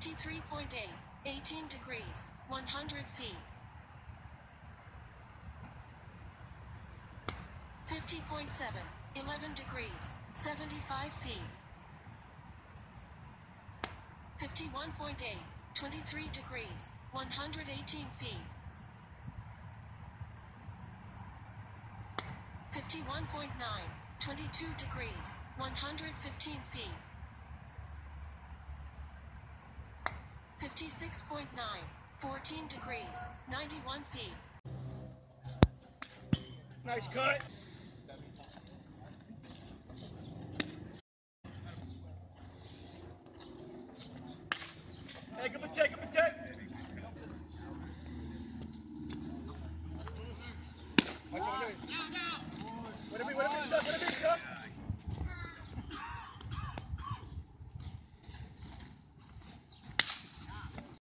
53.8, 18 degrees, 100 feet. 50.7, 11 degrees, 75 feet. 51.8, 23 degrees, 118 feet. 51.9, 22 degrees, 115 feet. 56.9, 14 degrees, 91 feet. Nice cut. Take him a take him a take. Watch out,